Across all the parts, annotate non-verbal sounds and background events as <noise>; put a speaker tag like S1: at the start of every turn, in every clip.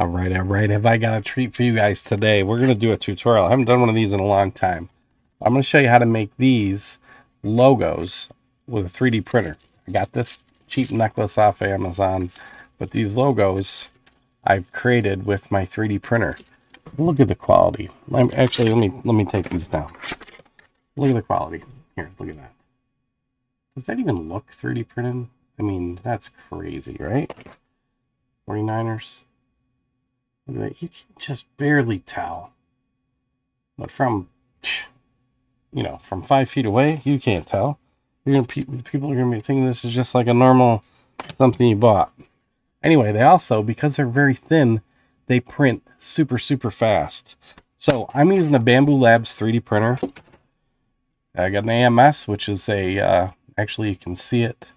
S1: All right, all right. Have I got a treat for you guys today? We're going to do a tutorial. I haven't done one of these in a long time. I'm going to show you how to make these logos with a 3D printer. I got this cheap necklace off Amazon, but these logos I've created with my 3D printer. Look at the quality. I'm, actually, let me let me take these down. Look at the quality. Here, look at that. Does that even look 3D printed? I mean, that's crazy, right? 49ers. You can just barely tell. But from, you know, from five feet away, you can't tell. You're gonna people are gonna be thinking this is just like a normal something you bought. Anyway, they also because they're very thin, they print super super fast. So I'm using the Bambu Labs 3D printer. I got an AMS, which is a uh, actually you can see it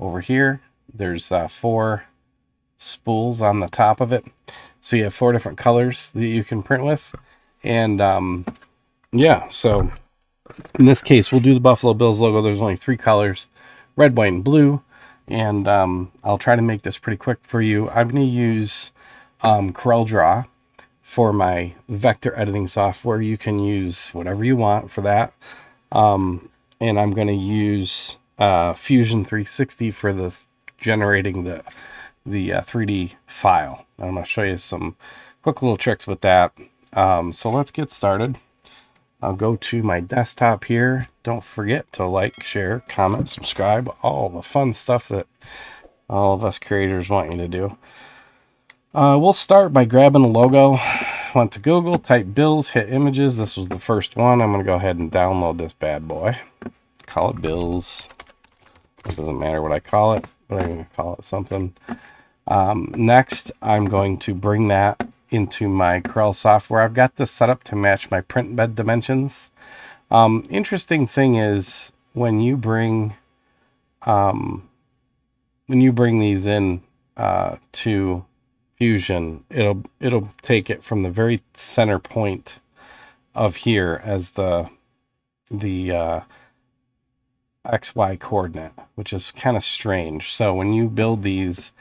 S1: over here. There's uh, four spools on the top of it. So you have four different colors that you can print with. And um, yeah, so in this case, we'll do the Buffalo Bills logo. There's only three colors, red, white, and blue. And um, I'll try to make this pretty quick for you. I'm going to use um, CorelDRAW for my vector editing software. You can use whatever you want for that. Um, and I'm going to use uh, Fusion 360 for the generating the the uh, 3D file. I'm going to show you some quick little tricks with that. Um, so let's get started. I'll go to my desktop here. Don't forget to like, share, comment, subscribe, all the fun stuff that all of us creators want you to do. Uh, we'll start by grabbing a logo. Went to Google, type bills, hit images. This was the first one. I'm going to go ahead and download this bad boy. Call it bills. It doesn't matter what I call it, but I'm going to call it something. Um, next, I'm going to bring that into my Corel software. I've got this set up to match my print bed dimensions. Um, interesting thing is when you bring um, when you bring these in uh, to Fusion, it'll it'll take it from the very center point of here as the the uh, XY coordinate, which is kind of strange. So when you build these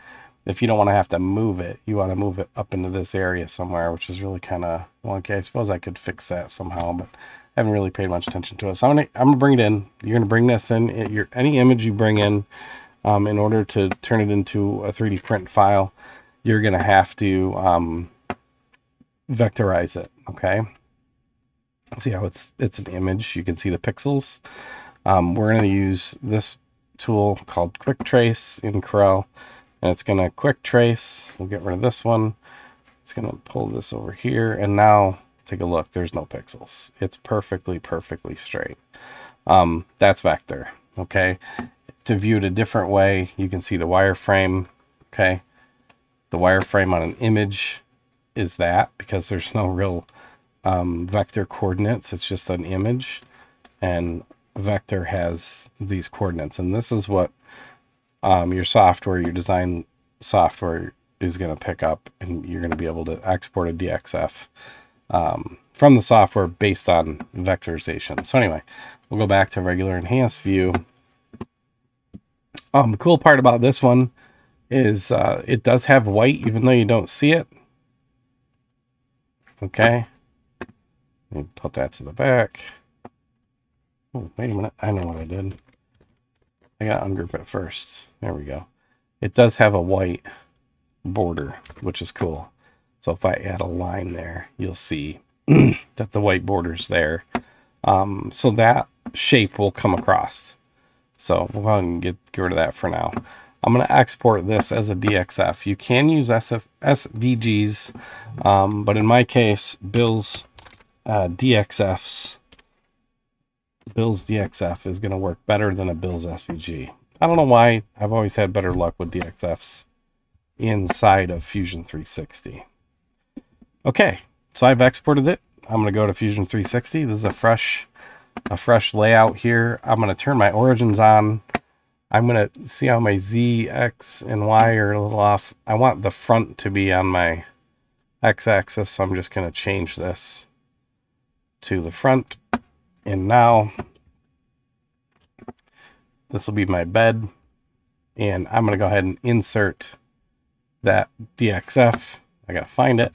S1: if you don't want to have to move it, you want to move it up into this area somewhere, which is really kind of wonky. I suppose I could fix that somehow, but I haven't really paid much attention to it. So I'm gonna I'm gonna bring it in. You're gonna bring this in. It, your any image you bring in, um, in order to turn it into a 3D print file, you're gonna have to um, vectorize it. Okay. See how it's it's an image. You can see the pixels. Um, we're gonna use this tool called Quick Trace in Corel and it's going to quick trace. We'll get rid of this one. It's going to pull this over here. And now take a look. There's no pixels. It's perfectly, perfectly straight. Um, that's vector. Okay. To view it a different way, you can see the wireframe. Okay. The wireframe on an image is that because there's no real um, vector coordinates. It's just an image. And vector has these coordinates. And this is what um, your software, your design software is going to pick up and you're going to be able to export a DXF um, from the software based on vectorization. So anyway, we'll go back to regular enhanced view. Um, the cool part about this one is uh, it does have white even though you don't see it. Okay. Put that to the back. Oh, wait a minute. I know what I did. I got ungroup it first. There we go. It does have a white border, which is cool. So if I add a line there, you'll see <clears throat> that the white border's there. Um, so that shape will come across. So we'll go ahead and get, get rid of that for now. I'm going to export this as a DXF. You can use SF, SVGs, um, but in my case, Bill's uh, DXFs Bill's DXF is going to work better than a Bill's SVG. I don't know why. I've always had better luck with DXFs inside of Fusion 360. Okay, so I've exported it. I'm going to go to Fusion 360. This is a fresh, a fresh layout here. I'm going to turn my origins on. I'm going to see how my Z, X, and Y are a little off. I want the front to be on my X-axis, so I'm just going to change this to the front. And now this will be my bed. And I'm going to go ahead and insert that DXF. I gotta find it.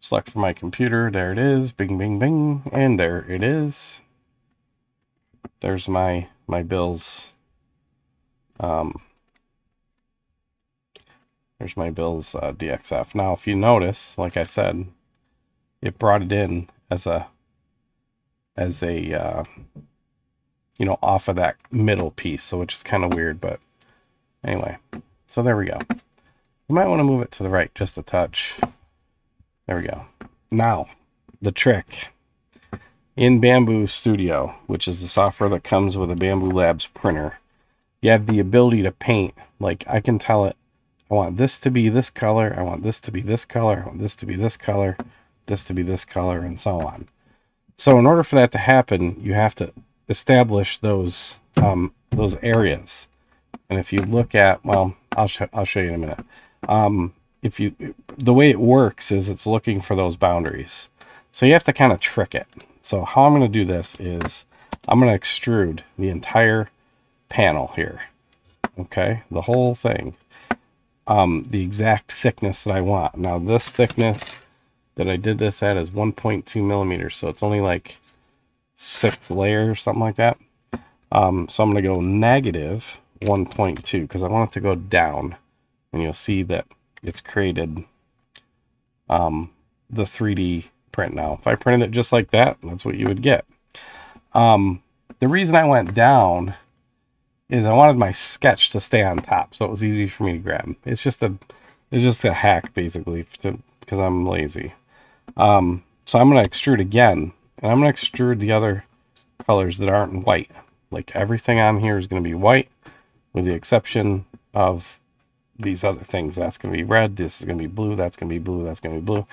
S1: Select from my computer. There it is. Bing, bing, bing. And there it is. There's my, my bills. Um, there's my bills uh, DXF. Now, if you notice, like I said, it brought it in as a, as a, uh, you know, off of that middle piece. So which is kind of weird, but anyway, so there we go. You might want to move it to the right just a touch. There we go. Now, the trick in Bambu Studio, which is the software that comes with a Bambu Labs printer, you have the ability to paint. Like I can tell it, I want this to be this color, I want this to be this color, I want this to be this color, this to be this color, and so on. So in order for that to happen, you have to establish those um, those areas. And if you look at, well, I'll, sh I'll show you in a minute. Um, if you, the way it works is it's looking for those boundaries. So you have to kind of trick it. So how I'm going to do this is I'm going to extrude the entire panel here. Okay, the whole thing. Um, the exact thickness that I want. Now this thickness that I did this at is 1.2 millimeters. So it's only like sixth layer or something like that. Um, so I'm going to go negative 1.2 because I want it to go down. And you'll see that it's created um, the 3D print now. If I printed it just like that, that's what you would get. Um, the reason I went down is I wanted my sketch to stay on top, so it was easy for me to grab. It's just a, it's just a hack basically to, because I'm lazy. Um, so I'm going to extrude again, and I'm going to extrude the other colors that aren't white. Like everything on here is going to be white, with the exception of these other things. That's going to be red. This is going to be blue. That's going to be blue. That's going to be blue.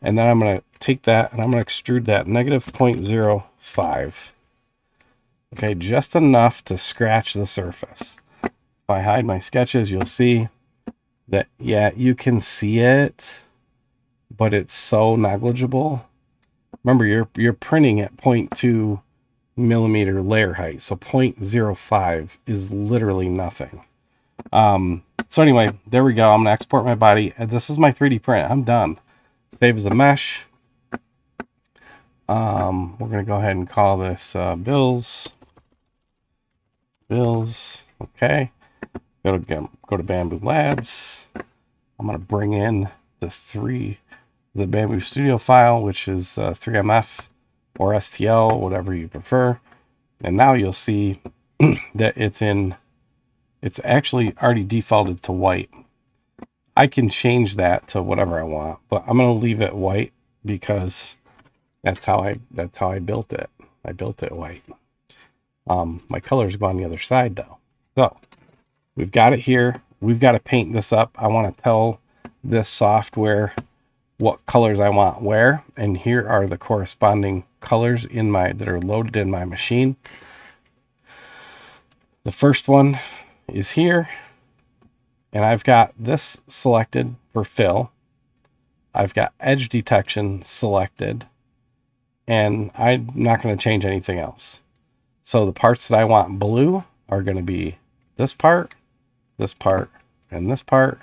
S1: And then I'm going to take that and I'm going to extrude that negative 0.05. Okay, just enough to scratch the surface. If I hide my sketches, you'll see that, yeah, you can see it, but it's so negligible. Remember, you're, you're printing at 0.2 millimeter layer height, so 0.05 is literally nothing. Um, so anyway, there we go. I'm going to export my body. This is my 3D print. I'm done. Save as a mesh. Um, we're going to go ahead and call this uh, bills. Bills. Okay. Go to, go to Bambu Labs. I'm going to bring in the three, the Bambu Studio file, which is uh, 3MF or STL, whatever you prefer. And now you'll see <clears throat> that it's in it's actually already defaulted to white. I can change that to whatever I want, but I'm going to leave it white because that's how I that's how I built it. I built it white. Um, my colors go on the other side though. So we've got it here. We've got to paint this up. I want to tell this software what colors I want where, and here are the corresponding colors in my that are loaded in my machine. The first one is here. And I've got this selected for fill. I've got edge detection selected. And I'm not going to change anything else. So the parts that I want blue are going to be this part, this part, and this part.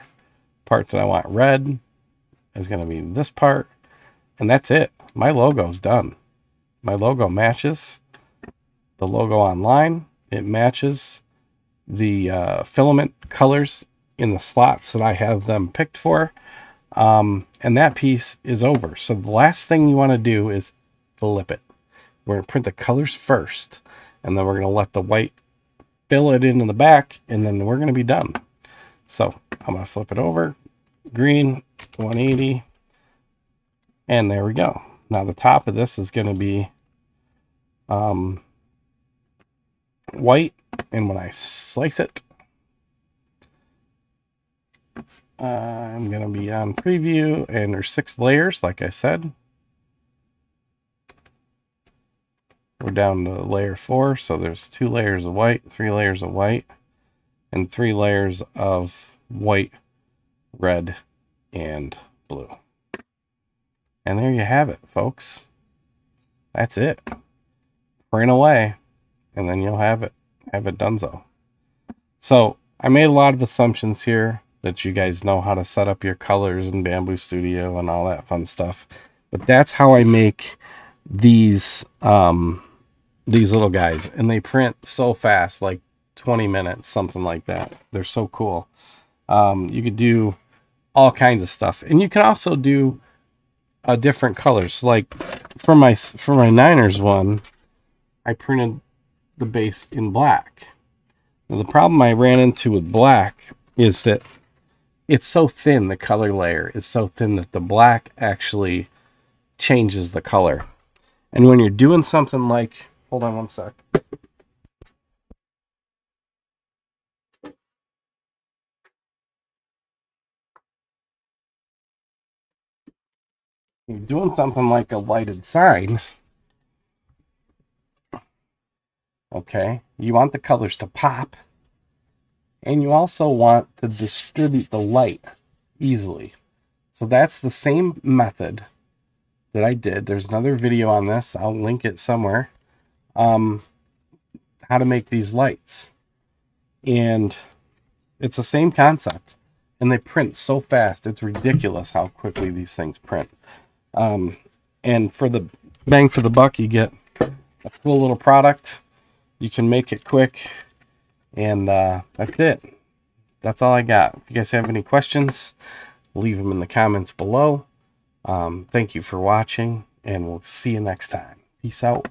S1: Parts that I want red is going to be this part. And that's it. My logo's done. My logo matches the logo online. It matches the uh, filament colors in the slots that I have them picked for. Um, and that piece is over. So the last thing you want to do is flip it. We're going to print the colors first, and then we're going to let the white fill it into the back, and then we're going to be done. So I'm going to flip it over, green, 180, and there we go. Now the top of this is going to be um, white, and when I slice it, I'm going to be on preview and there's six layers, like I said. We're down to layer four, so there's two layers of white, three layers of white, and three layers of white, red, and blue. And there you have it, folks. That's it. Print away, and then you'll have it have it done so. So I made a lot of assumptions here. that you guys know how to set up your colors in Bambu Studio and all that fun stuff. But that's how I make these um, these little guys. And they print so fast, like 20 minutes, something like that. They're so cool. Um, you could do all kinds of stuff. And you can also do uh, different colors. Like for my for my Niners one, I printed the base in black. Now, the problem I ran into with black is that it's so thin, the color layer is so thin that the black actually changes the color. And when you're doing something like, hold on one sec. You're doing something like a lighted sign. Okay, you want the colors to pop and you also want to distribute the light easily. So that's the same method that I did. There's another video on this. I'll link it somewhere. Um, how to make these lights. And it's the same concept. And they print so fast. It's ridiculous how quickly these things print. Um, and for the bang for the buck, you get a cool little product. You can make it quick and uh, that's it. That's all I got. If you guys have any questions, leave them in the comments below. Um, thank you for watching, and we'll see you next time. Peace out.